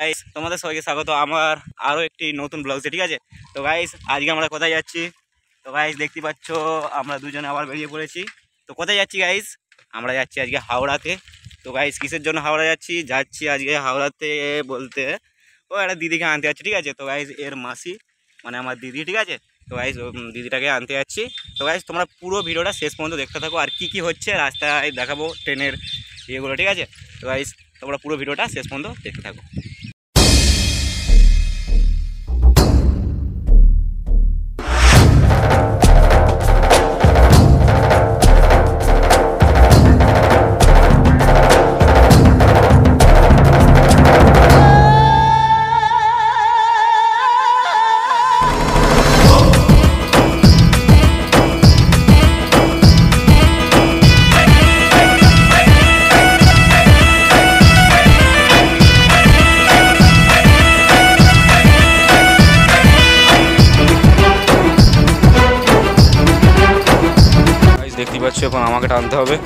Guys তোমাদের সবাইকে স্বাগত। আমার আরও একটি নতুন ব্লগসে ঠিক আছে? তো গাইস আজকে আমরা কোথায় যাচ্ছি? তো গাইস দেখতে পাচ্ছ, আমরা দুজনে আবার বেরিয়ে পড়েছি। তো কোথায় যাচ্ছি গাইস আমরা যাচ্ছি আজকে হাওড়াতে। তো গাইস কিসের জন্য হাওড়া যাচ্ছি? যাচ্ছি আজকে হাওড়াতে বলতে, ও একটা দিদিকে আনতে যাচ্ছি, ঠিক আছে? তো গাইস এর মাসি মানে আমার দিদি, ঠিক আছে? তো গাইস দিদিটাকে আনতে যাচ্ছি। তো গাইস তোমরা পুরো ভিডিওটা শেষ পর্যন্ত দেখতে থাকো। আর কি কি হচ্ছে, রাস্তায় দেখাবো, ট্রেনের ইয়েগুলো, ঠিক আছে? তো গাইস তোমরা পুরো ভিডিওটা শেষ পর্যন্ত দেখতে থাকো। পাচ্ছ এখন আমাকে টানতে হবে।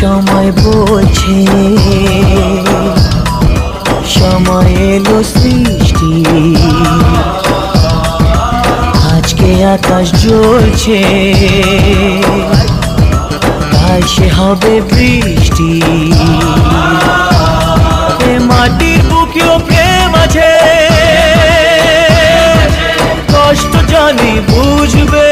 সময় বলছে সময় এলো সৃষ্টি। আজকে আকাশ জ্বলছে কাল সে হবে বৃষ্টি। মাটির বুকেও প্রেম আছে। কষ্ট জানি বুঝবে।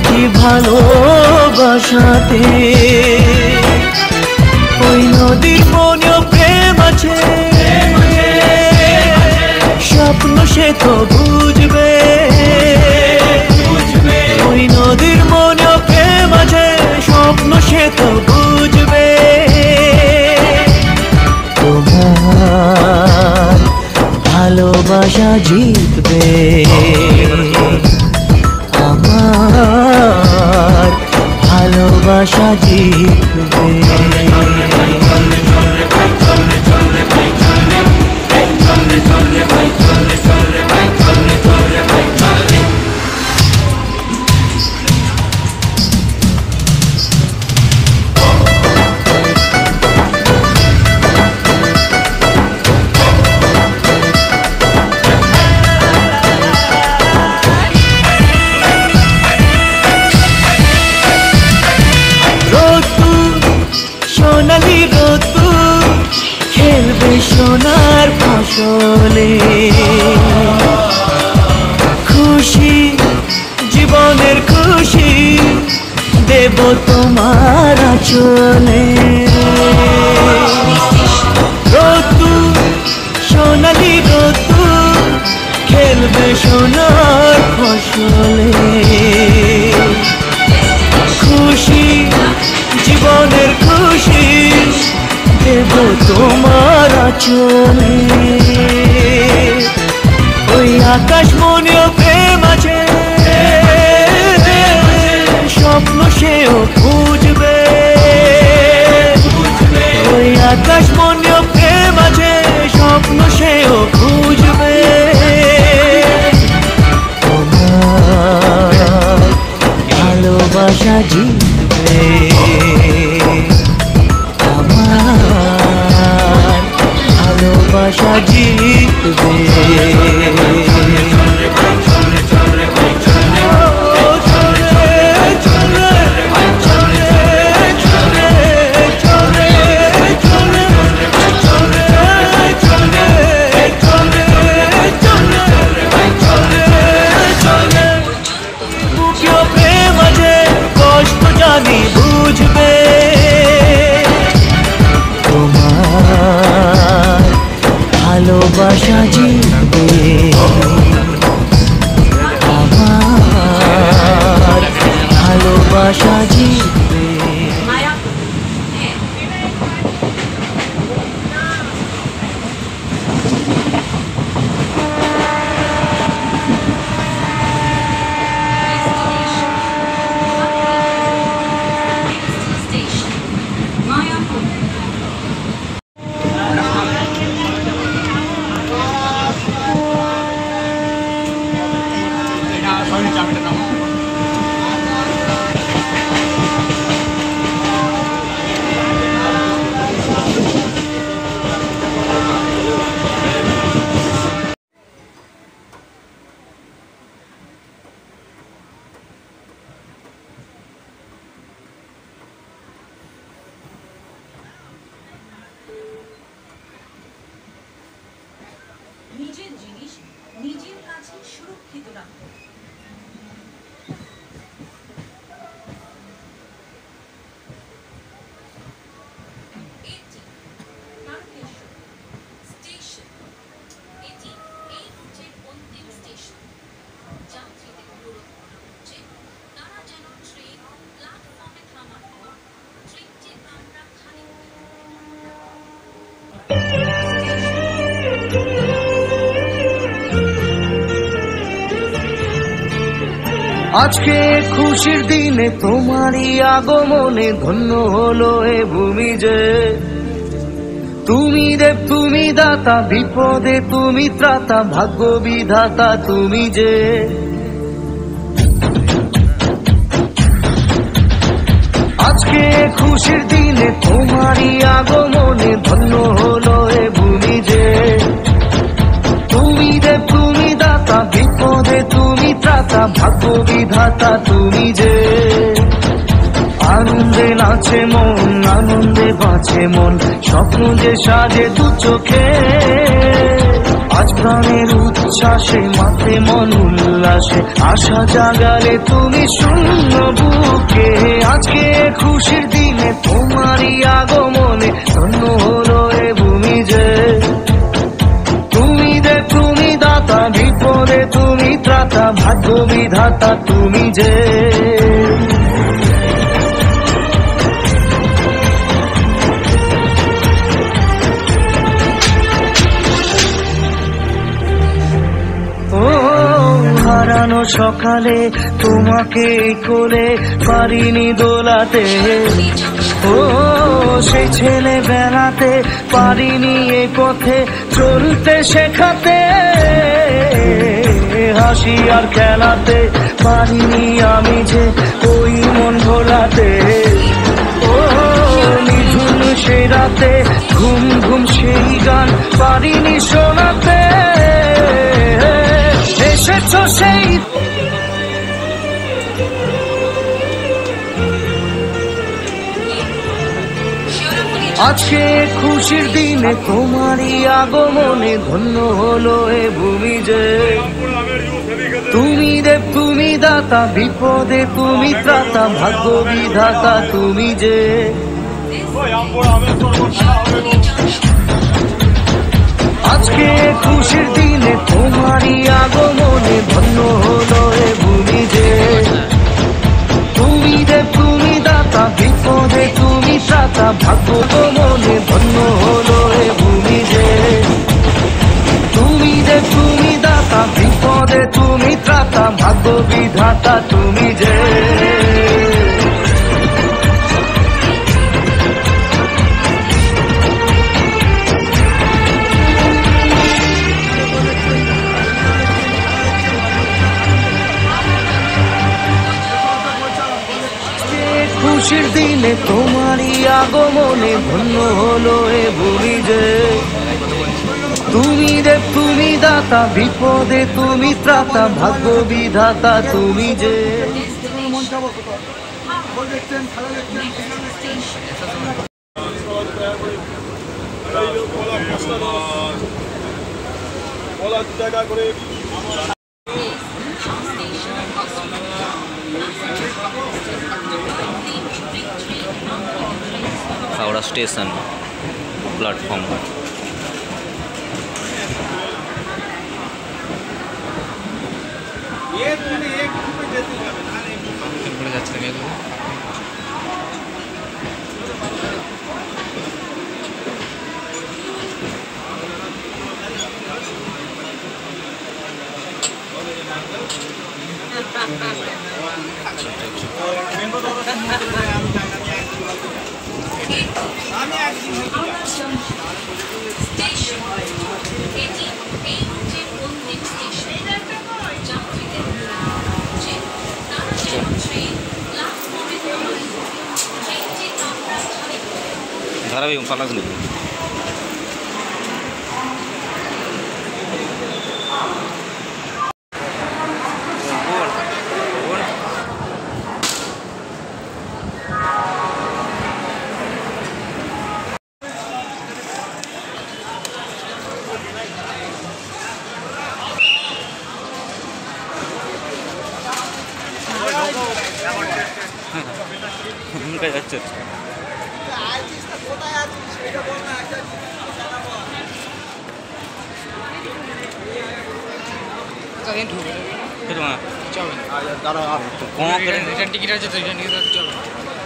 দেখি ভালোবাসাতে? ওই নদীর মনেও প্রেম আছে। স্বপ্ন সে তো চলে রতু সোনালি রতু খেলবে সোনার ফসলে। খুশি জীবনের খুশি দেব তোমার চলে 夏季 আজকে খুশির দিনে তোমারই আগমনে ধন্য হলো এ ভূমি যে। তুমি দেব, তুমি দাতা, বিপদে তুমি ত্রাতা, ভাগ্য বিধাতা তুমি যে। আজকে খুশির দিনে তোমারই আগমনে ধন্য হলো এ ভূমি যে। তুমি দেব, তুমি দাতা, বিপদে তুমি ত্রাতা ভাগ্য বিধাতা তুমি যে। আনন্দে নাচে মন, আনন্দে বাঁচে মন, স্বপ্ন যে সাজে দু চোখে। আজ প্রাণের উচ্ছ্বাসে মাথে মন উল্লাসে, আশা জাগালে তুমি শূন্য বুকে। আজকে খুশির দিনে তোমারই আগমনে বিধাতা তুমি যে। হারানো সকালে তোমাকে কোলে পারিনি দোলাতে। ও সেই ছেলে বেড়াতে পারিনি এ পথে চলতে শেখাতে। হাসি আর খেলাতে পারিনি আমি যে ওই মন ভোলাতে। ও নিঝুম সেই রাতে ঘুম ঘুম সেই গান পারিনি শোনাতে। এসেছ সেই আজকে খুশির দিনে তোমারই আগমনে ধন্য হলো এ ভূমি যে। দাতা বিপদে তুমি ত্রাতা, ভাগ্য বিধাতা তুমি যে। আজকে খুশির দিনে তোমারই আগমনে ধন্য হলো এ ভূমি যে। তুমি দেব, তুমি দাতা, বিপদে তুমি ত্রাতা, ভাগ্য মনে ধন্য হলো এ ভূমি যে। বিধাতা তুমি যে। খুশির দিনে তোমারই আগমনে ধন্য হলো এ ভূমি যে। তুমি রে তুমি দাতা বিপদে তুমি ত্রাতা ভাগ্য বিধাতা তুমি যে। Howrah station platform. ये तो तूने एक रुपए देते हुए बता रहे हैं। बड़ा अच्छा लगा तू yung palagni.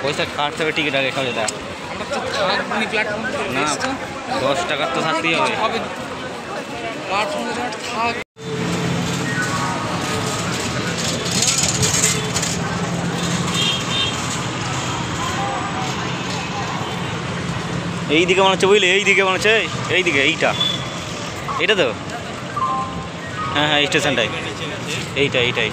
পয়সা কাটতে হবে টিকিট আগে খাওয়া দশ টাকার তো থাকতেই হবে হবে প্ল্যাটফর্মে থাক এই দিকে মনে হচ্ছে বুঝলি? এই দিকে মনে হচ্ছে, এই দিকে এইটা। এইটা তো? হ্যাঁ হ্যাঁ স্টেশনটাই। এইটা এইটাই।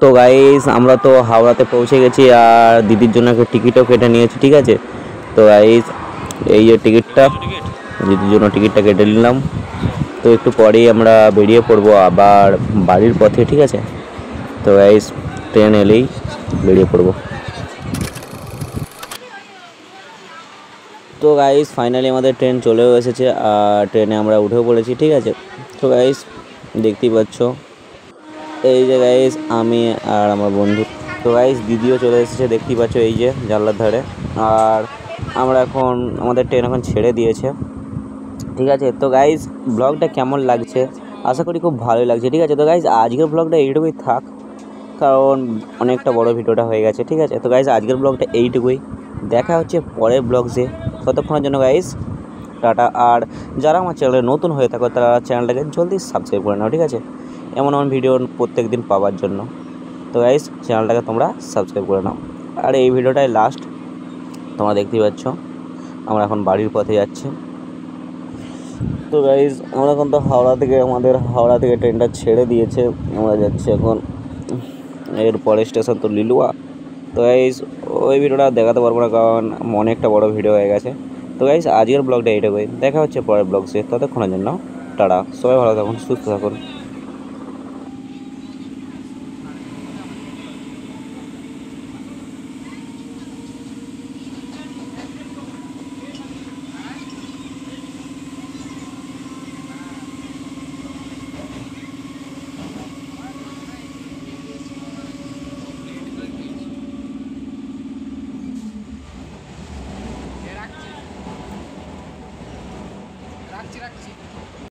তো গাইস আমরা তো হাওড়াতে পৌঁছে গেছি আর দিদির জন্য একটা টিকিটও কেটে নিয়েছি, ঠিক আছে? তো গাইস এই যে টিকিটটা, দিদির জন্য টিকিটটা কেটে নিলাম। তো একটু পরেই আমরা বেরিয়ে পড়ব আবার বাড়ির পথে, ঠিক আছে? তো গাইস ট্রেন এলেই বেরিয়ে পড়ব। তো গাইস ফাইনালি আমাদের ট্রেন চলেও এসেছে, আর ট্রেনে আমরা উঠেও পড়েছি, ঠিক আছে? তো গাইস দেখতেই পাচ্ছ। এই যে গাইস আমি আর আমার বন্ধু। তো গাইস দিদিও চলে এসেছে, দেখতেই পাচ্ছ এই যে জানলার ধারে। আর আমরা এখন, আমাদের ট্রেন এখন ছেড়ে দিয়েছে। ঠিক আছে? তো গাইস ব্লগটা কেমন লাগছে? আশা করি খুব ভালোই লাগছে, ঠিক আছে? তো গাইস আজকের ব্লগটা এইটুকুই থাক, কারণ অনেকটা বড় ভিডিওটা হয়ে গেছে, ঠিক আছে? তো গাইজ আজকের ব্লগটা এইটুকুই। দেখা হচ্ছে পরের ব্লগসে ততক্ষণের জন্য গাইজ টাটা। আর যারা আমার চ্যানেলে নতুন হয়ে থাকো, তারা চ্যানেলটাকে জলদি সাবস্ক্রাইব করে নাও, ঠিক আছে? এমন এমন ভিডিও প্রত্যেক দিন পাওয়ার জন্য। তো গাইস চ্যানেলটাকে তোমরা সাবস্ক্রাইব করে নাও। আর এই ভিডিওটাই লাস্ট তোমরা দেখতেই পাচ্ছ। আমরা এখন বাড়ির পথে যাচ্ছি। তো গাইজ আমরা এখন তো হাওড়া থেকে, আমাদের হাওড়া থেকে ট্রেনটা ছেড়ে দিয়েছে। আমরা যাচ্ছি এখন এরপরে স্টেশন তো লিলুয়া। তো গাইজ ওই ভিডিওটা দেখাতে পারব না, কারণ অনেকটা বড় ভিডিও হয়ে গেছে। তো গাইজ আজকের ব্লগটা এইটুকুই। দেখা হচ্ছে পরের ব্লগসে ততক্ষণের জন্য টাটা। সবাই ভালো থাকুন, সুস্থ থাকুন।